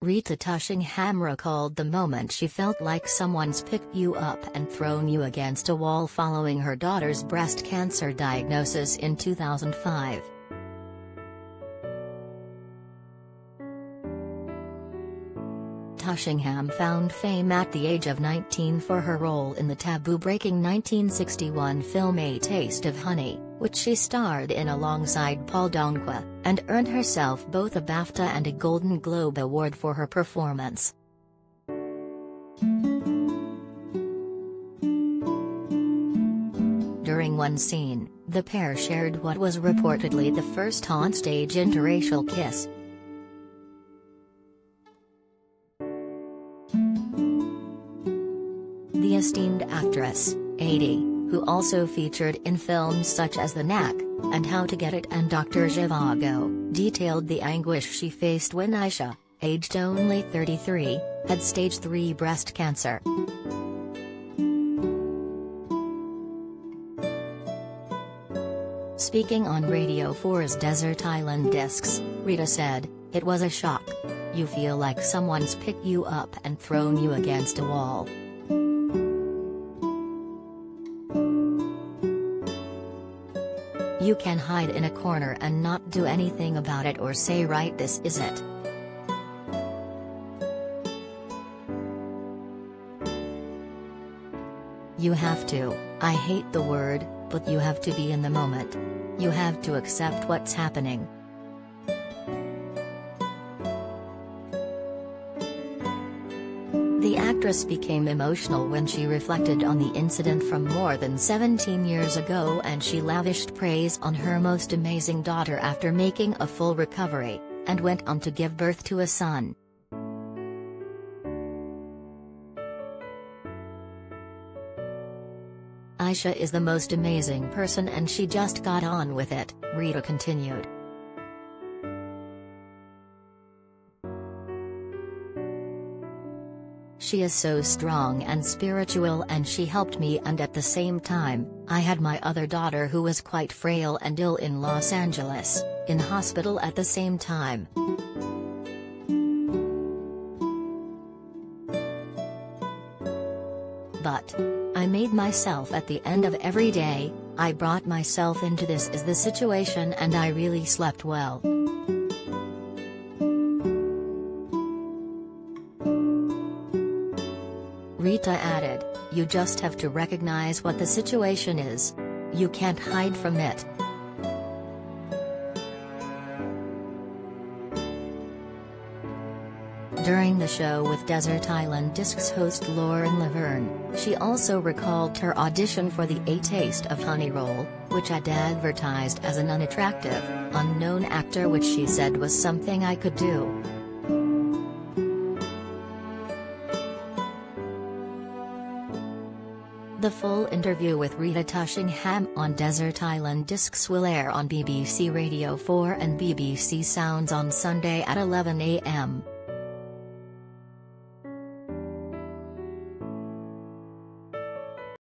Rita Tushingham recalled the moment she felt like someone's picked you up and thrown you against a wall following her daughter's breast cancer diagnosis in 2005. Tushingham found fame at the age of 19 for her role in the taboo-breaking 1961 film A Taste of Honey, which she starred in alongside Paul Danquah, and earned herself both a BAFTA and a Golden Globe Award for her performance. During one scene, the pair shared what was reportedly the first on-stage interracial kiss, the esteemed actress, 80, who also featured in films such as The Knack, and How to Get It and Dr. Zhivago, detailed the anguish she faced when Aisha, aged only 33, had stage 3 breast cancer. Speaking on Radio 4's Desert Island Discs, Rita said, It was a shock. You feel like someone's picked you up and thrown you against a wall. You can hide in a corner and not do anything about it or say right this is it. You have to, I hate the word, but you have to be in the moment. You have to accept what's happening. The actress became emotional when she reflected on the incident from more than 17 years ago and she lavished praise on her most amazing daughter after making a full recovery, and went on to give birth to a son. Aisha is the most amazing person and she just got on with it, Rita continued. She is so strong and spiritual and she helped me and at the same time, I had my other daughter who was quite frail and ill in Los Angeles, in hospital at the same time. But. I made myself at the end of every day, I brought myself into this is the situation and I really slept well. Rita added, You just have to recognize what the situation is. You can't hide from it. During the show with Desert Island Discs host Lauren Laverne, she also recalled her audition for the A Taste of Honey role, which had advertised as an unattractive, unknown actor which she said was something I could do. The full interview with Rita Tushingham on Desert Island Discs will air on BBC Radio 4 and BBC Sounds on Sunday at 11 a.m.